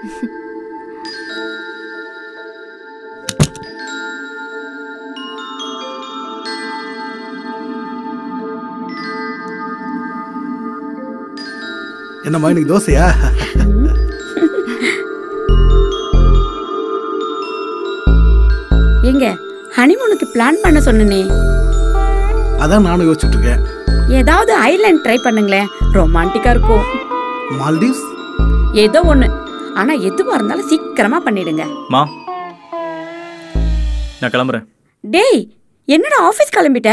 என்னம்மா இன்னைக்கு தோசையா? ஏங்க ஹனிமூனுக்கு பிளான் பண்ண சொன்னனே. அதான் நானும் யோசிச்சுட்டு இருக்கேன் ஏதாவது ஐலாண்ட் ட்ரை பண்ணுங்களேன் ரொமான்டிக்கா இருக்கும். மால்டீவ்ஸ் ஏதோ ஒண்ணு. ஆனா எதுவா இருந்தாலும் சீக்கிரமா பண்ணிடுங்க. மா நான் கிளம்புறேன். டேய் என்னடா ஆபீஸ் கிளம்பிட்ட?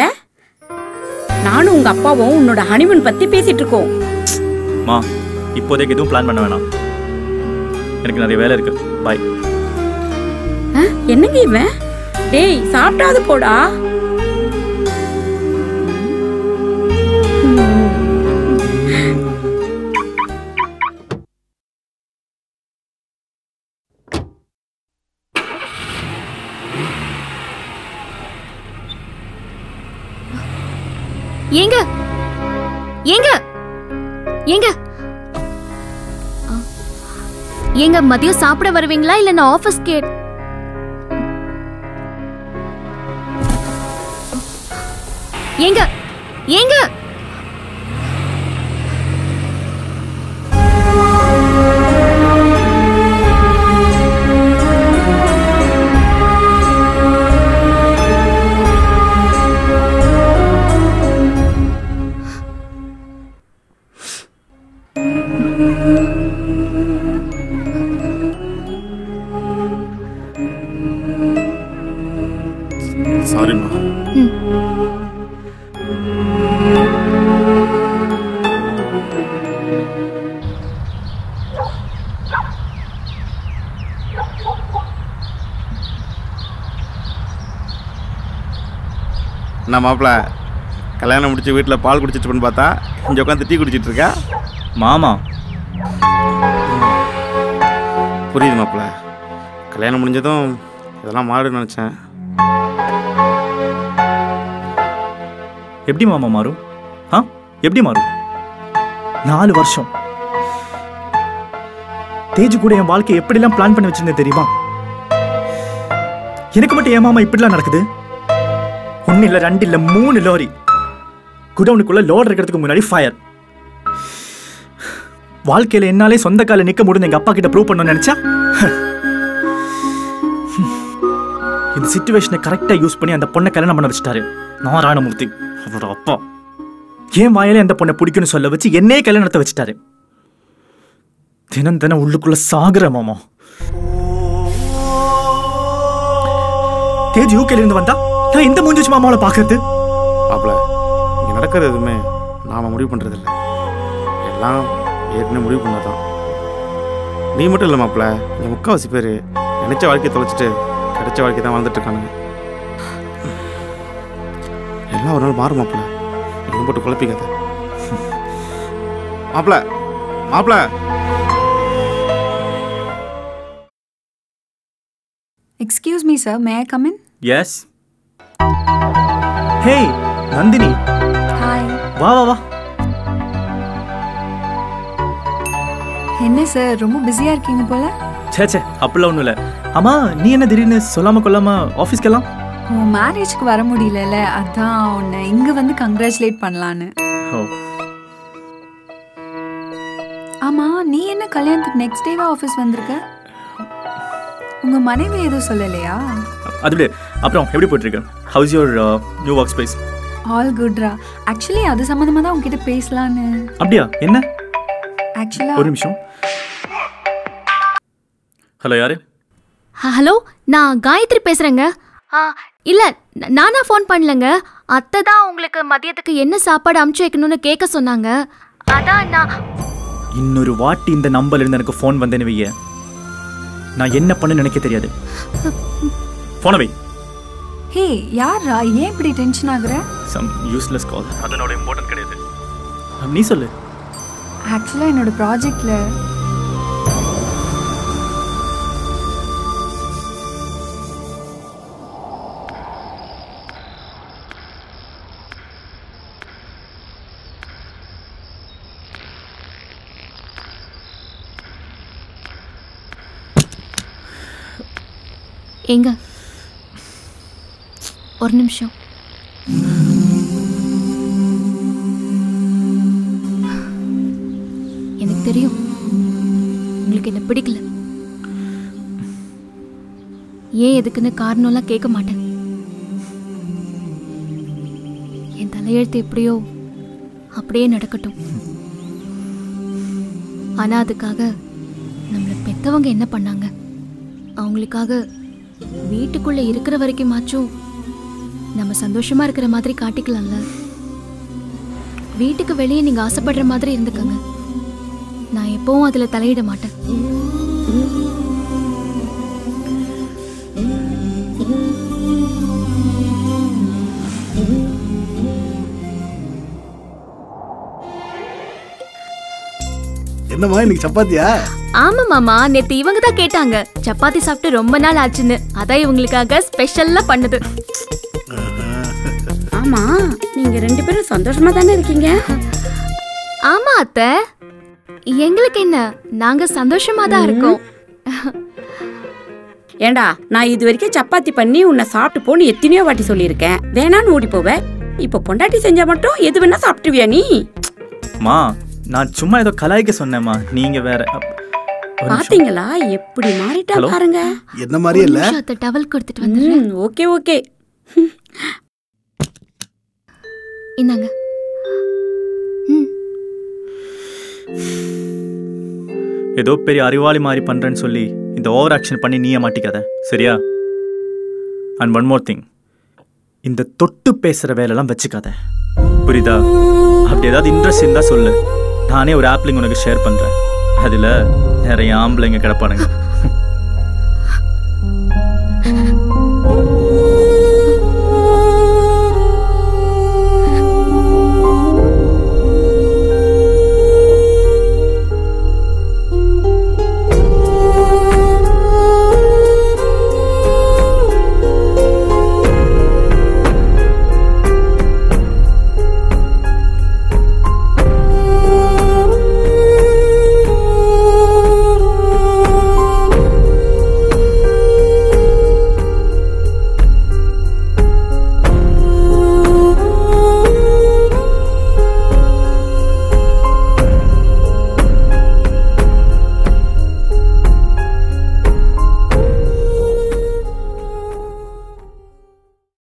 நானும் உங்க அப்பாவும் உன்னோட ஹனிமூன் பத்தி பேசிட்டு இருக்கோம். மா இப்போதைக்கு எதுவும் பிளான் பண்ண வேணாம். எனக்கு நிறைய வேலை இருக்கு. பாய் என்னங்க இவன்? டேய் சாப்பிட்டாது போடா. ஏங்க. ஏங்க. ஏங்க. ஏங்க மதியம் சாப்பிட வருவீங்களா? இல்ல நான் ஆபீஸ் கேட் ஏங்க. ஏங்க. என்ன மாப்பிள்ள கல்யாணம் முடிச்சு வீட்டில் பால் குடிச்சிட்டு பார்த்தா இங்கே உட்காந்து டீ குடிச்சிட்டு இருக்கா? மாமா. புரியுது மாப்பிள்ள கல்யாணம் முடிஞ்சதும் இதெல்லாம் மாறுன்னு நினச்சேன். எப்படி மாமா மாறும்? ஆ? எப்படி மாறும்? நாலு வருஷம். தேஜு கூட என் வாழ்க்கையை எப்படிலாம் பிளான் பண்ணி வச்சிருந்தேன் தெரியுமா? எனக்கு மட்டும் ஏன் மாமா இப்படிலாம் நடக்குது? ஒன்னு இல்ல ரெண்டு இல்ல மூணு லாரி குடவுனுக்குள்ள லோட் இருக்கிறதுக்கு முன்னாடி ஃபயர் வாழ்க்கையில என்னாலே சொந்த கால நிக்க முடியும் எங்க அப்பா கிட்ட ப்ரூவ் பண்ணணும்னு நினைச்சா? இந்த சுச்சுவேஷனை கரெக்டா யூஸ் பண்ணி அந்த பொண்ணை கல்யாணம் பண்ண வச்சுட்டாரு. நாராயணமூர்த்தி. அவரோட அப்பா. ஏன் வாயிலே அந்த பொண்ணை பிடிக்கும்னு சொல்ல வச்சு என்னே கல்யாணத்தை வச்சுட்டாரு. தினம் தினம் உள்ளுக்குள்ள சாகுற மாமா. தேஜ் யூகேல இருந்து வந்தா? நான் எந்த மூஞ்சி வச்சு மாமாவை பாக்குறது மாப்பிள்ள இங்கே நடக்கிறது எதுவுமே நாம் முடிவு பண்ணுறதில்ல எல்லாம் ஏற்கனவே முடிவு பண்ணதான் நீ மட்டும் இல்லை மாப்பிள்ள இங்கே முக்கால்வாசி பேர் நினச்ச வாழ்க்கையை தொலைச்சிட்டு கிடைச்ச வாழ்க்கை தான் வாழ்ந்துட்டு இருக்கானுங்க. எல்லாம் ஒரு நாள் மாறும் மாப்பிள்ள நீ போட்டு குழப்பிக்காத. மாப்பிள்ள Excuse me, sir. May I come in? Yes hey Nandini. Hi. வா வா வா. என்ன சார் ரொம்ப பிஸியா இருக்கீங்க போல? சே சே அப்படிலாம் ஒன்றும் இல்லை. ஆமா நீ என்ன திடீர்னு சொல்லாம கொள்ளாம ஆஃபீஸ்க்கெல்லாம் உன் மேரேஜ்க்கு வர முடியலல்ல அதான் உன்னை இங்க வந்து கங்க்ராச்சுலேட் பண்ணலான்னு. ஓ. ஆமா நீ என்ன கல்யாணத்துக்கு நெக்ஸ்ட் டேவா ஆஃபீஸ் வந்திருக்க? உங்க மனைவி எதுவும் சொல்லலையா? அது அப்புறம் எப்படி போயிட்டு இருக்கு house your new work space all குட்ரா actually அது சம்மந்தமா தான் உங்ககிட்ட பேசலான்னு. அப்படியா? என்ன? ஆக்சுவலா ஒரு நிமிஷம். ஹலோ யாரு? ஹலோ நான் காயத்ரி பேசுறேங்க. ஆ இல்ல நானா ஃபோன் பண்ணலங்க. அத்தை தான் உங்களுக்கு மதியத்துக்கு என்ன சாப்பாடு அமுச்சு வைக்கணும்னு கேட்க சொன்னாங்க. அதான் நான் இன்னொரு வாட்டி இந்த நம்பர்ல இருந்து எனக்கு ஃபோன் வந்தேன்னு வைய. நான் என்ன பண்ண நினைக்க தெரியாது. போன வை. ஹே யாரா ஏன் இப்படி டென்ஷன் ஆகுற? சம் யூஸ்லெஸ் கால் அதனோட இம்பார்ட்டன்ட் கிடையாது. நீ சொல்லு. ஆக்சுவலா என்னோட ப்ராஜெக்ட்ல எங்க? ஒரு நிமிஷம். எனக்கு தெரியும். உங்களுக்கு என்ன பிடிக்கல? ஏன் எதுக்குன்னு காரணம்லாம் கேட்க மாட்டேன். என் தலையெழுத்து எப்படியோ அப்படியே நடக்கட்டும். ஆனா அதுக்காக நம்மளை பெத்தவங்க என்ன பண்ணாங்க? அவங்களுக்காக வீட்டுக்குள்ள இருக்கிற வரைக்குமாச்சும் நம்ம சந்தோஷமா இருக்கிற மாதிரி காட்டிக்கலாம்ல? வீட்டுக்கு வெளியே நீங்க ஆசைப்படுற மாதிரி இருந்துக்கங்க. நான் எப்பவும் அதுல தலையிட மாட்டேன். என்னம்மா இன்னைக்கு சப்பாத்தியா? ஆமா மாமா நேத்து இவங்க தான் கேட்டாங்க. சப்பாத்தி சாப்பிட்டு ரொம்ப நாள் ஆச்சுன்னு. அதான் இவங்களுக்காக ஸ்பெஷல்லா பண்ணது. ஆமா நீங்க ரெண்டு பேரும் சந்தோஷமா தானே இருக்கீங்க? ஆமா அத்தை. எங்களுக்கு என்ன நாங்க சந்தோஷமா தான் இருக்கோம். ஏண்டா நான் இது வரைக்கும் சப்பாத்தி பண்ணி உன்னை சாப்பிட்டு போன்னு எத்தனையோ வாட்டி சொல்லியிருக்கேன். வேணான்னு ஓடி போவ. இப்ப பொண்டாட்டி செஞ்சா மட்டும் எது வேணா சாப்பிட்டுவியா நீ? மா நான் சும்மா ஏதோ கலாய்க்க சொன்னேம்மா. நீங்க வேற. பாத்தீங்களா? எப்படி மாறிட்டா? பாருங்க. என்ன மாதிரியே ஒரு இல்ல டவல் கொடுத்துட்டு ம், ஓகே ஓகே. இந்தாங்க. ஏதோ பெரிய அறிவாளி மாதிரி பண்ணுறேன்னு சொல்லி இந்த ஓவர் ஆக்ஷன் பண்ணி நீயே மாட்டிக்காத சரியா? அண்ட் ஒன் மோர் திங் இந்த தொட்டு பேசுகிற வேலைலாம் வச்சுக்காத. புரியுதா? அப்படி ஏதாவது இன்ட்ரெஸ்ட் இருந்தால் சொல்லு. நானே ஒரு ஆப்லிங் உனக்கு ஷேர் பண்ணுறேன் அதில் நிறைய ஆம்பளைங்க கிடப்பானுங்க.